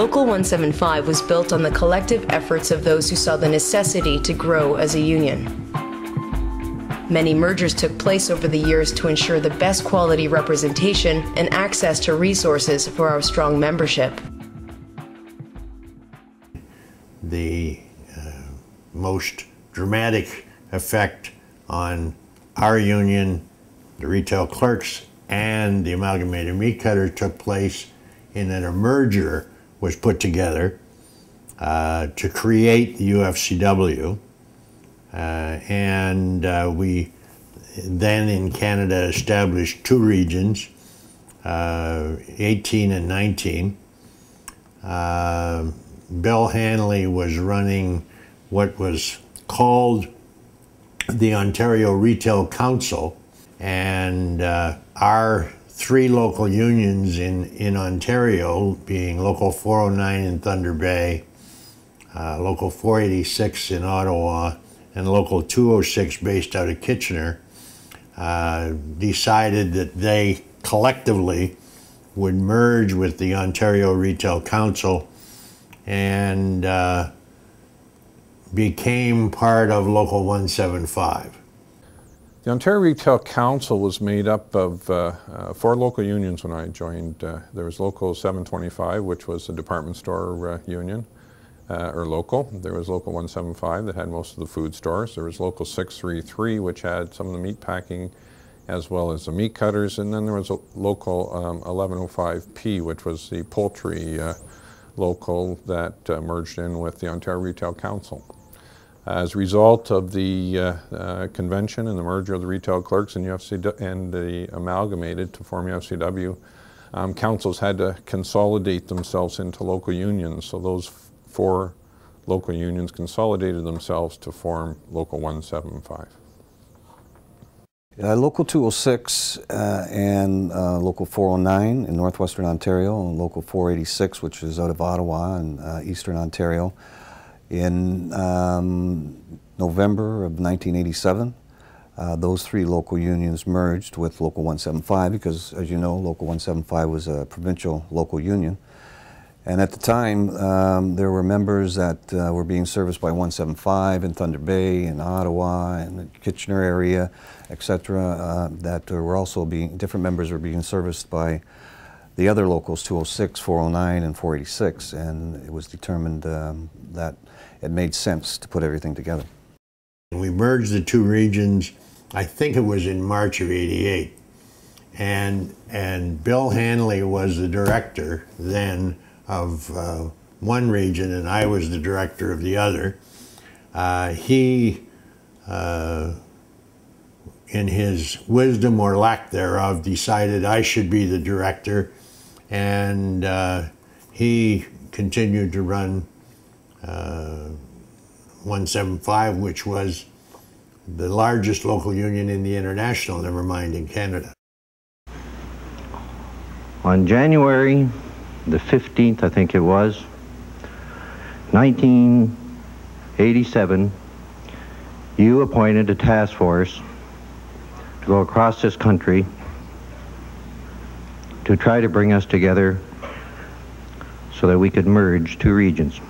Local 175 was built on the collective efforts of those who saw the necessity to grow as a union. Many mergers took place over the years to ensure the best quality representation and access to resources for our strong membership. The uh, most dramatic effect on our union, the retail clerks, and the amalgamated meat cutter took place in a merger was put together uh, to create the UFCW. Uh, and uh, we then in Canada established two regions, uh, 18 and 19. Uh, Bill Hanley was running what was called the Ontario Retail Council, and uh, our three local unions in, in Ontario, being Local 409 in Thunder Bay, uh, Local 486 in Ottawa, and Local 206 based out of Kitchener, uh, decided that they collectively would merge with the Ontario Retail Council and uh, became part of Local 175. The Ontario Retail Council was made up of uh, uh, four local unions when I joined. Uh, there was Local 725, which was the department store uh, union, uh, or local. There was Local 175 that had most of the food stores. There was Local 633, which had some of the meat packing as well as the meat cutters. And then there was a Local um, 1105P, which was the poultry uh, local that merged in with the Ontario Retail Council. As a result of the uh, uh, convention and the merger of the retail clerks and UFC and the amalgamated to form UFCW, um, councils had to consolidate themselves into local unions. So those four local unions consolidated themselves to form Local 175. Uh, local 206 uh, and uh, Local 409 in northwestern Ontario, and Local 486, which is out of Ottawa and uh, eastern Ontario, in um, November of 1987, uh, those three local unions merged with Local 175 because, as you know, Local 175 was a provincial local union. And at the time, um, there were members that uh, were being serviced by 175 in Thunder Bay, in Ottawa, in the Kitchener area, etc. Uh, that were also being, different members were being serviced by the other locals, 206, 409, and 486. And it was determined um, that it made sense to put everything together. We merged the two regions, I think it was in March of 88. And, and Bill Hanley was the director then of uh, one region, and I was the director of the other. Uh, he, uh, in his wisdom or lack thereof, decided I should be the director, and uh, he continued to run uh, 175, which was the largest local union in the international, never mind in Canada. On January the 15th, I think it was, 1987, you appointed a task force to go across this country to try to bring us together so that we could merge two regions.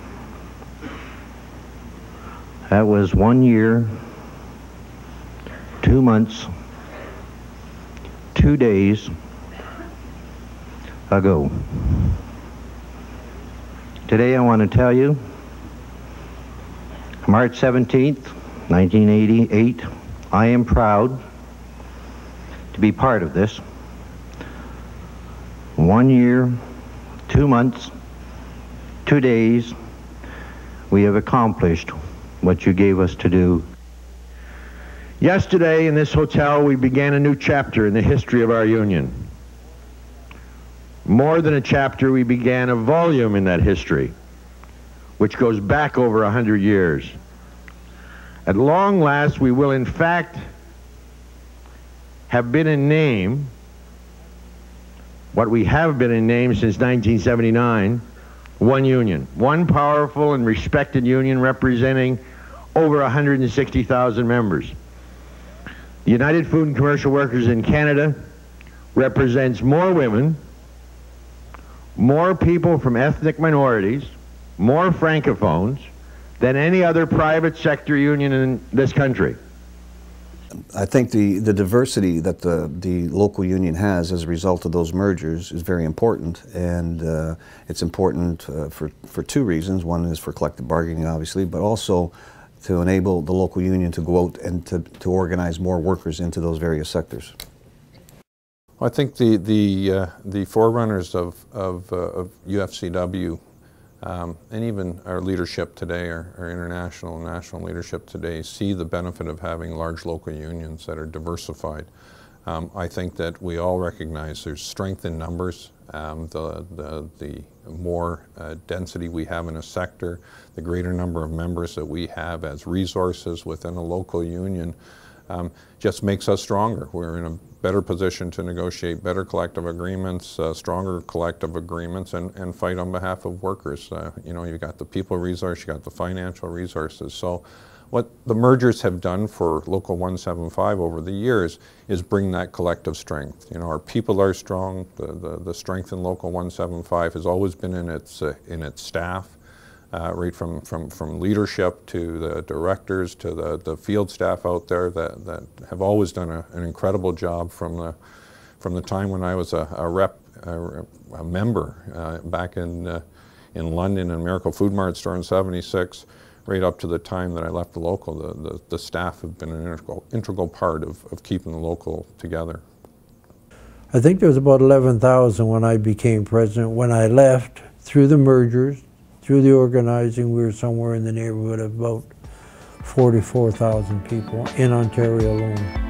That was one year, two months, two days ago. Today I want to tell you, March 17th, 1988, I am proud to be part of this. One year, two months, two days, we have accomplished what you gave us to do. Yesterday in this hotel, we began a new chapter in the history of our union. More than a chapter, we began a volume in that history, which goes back over a hundred years. At long last, we will in fact have been in name, what we have been in name since 1979, one union, one powerful and respected union representing over 160,000 members. The United Food and Commercial Workers in Canada represents more women, more people from ethnic minorities, more francophones than any other private sector union in this country. I think the, the diversity that the, the local union has as a result of those mergers is very important, and uh, it's important uh, for, for two reasons. One is for collective bargaining, obviously, but also to enable the local union to go out and to, to organize more workers into those various sectors. I think the, the, uh, the forerunners of, of, uh, of UFCW um, and even our leadership today, our, our, international and national leadership today, see the benefit of having large local unions that are diversified. Um, I think that we all recognize there's strength in numbers. Um, the, the, the more uh, density we have in a sector, the greater number of members that we have as resources within a local union um, just makes us stronger. We're in a better position to negotiate better collective agreements, uh, stronger collective agreements, and, and fight on behalf of workers. Uh, you know, you've got the people resource, you've got the financial resources. So what the mergers have done for Local 175 over the years is bring that collective strength. You know, our people are strong. The, the, the strength in Local 175 has always been in its, uh, in its staff uh, right from, from, from leadership to the directors to the, the field staff out there that, that have always done a, an incredible job from the, from the time when I was a, a rep, a, a member uh, back in, uh, in London in Miracle Food Mart store in 76, right up to the time that I left the local. The, the, the staff have been an integral, integral part of, of keeping the local together. I think there was about 11,000 when I became president. When I left, through the mergers, through the organizing, we were somewhere in the neighborhood of about 44,000 people in Ontario alone.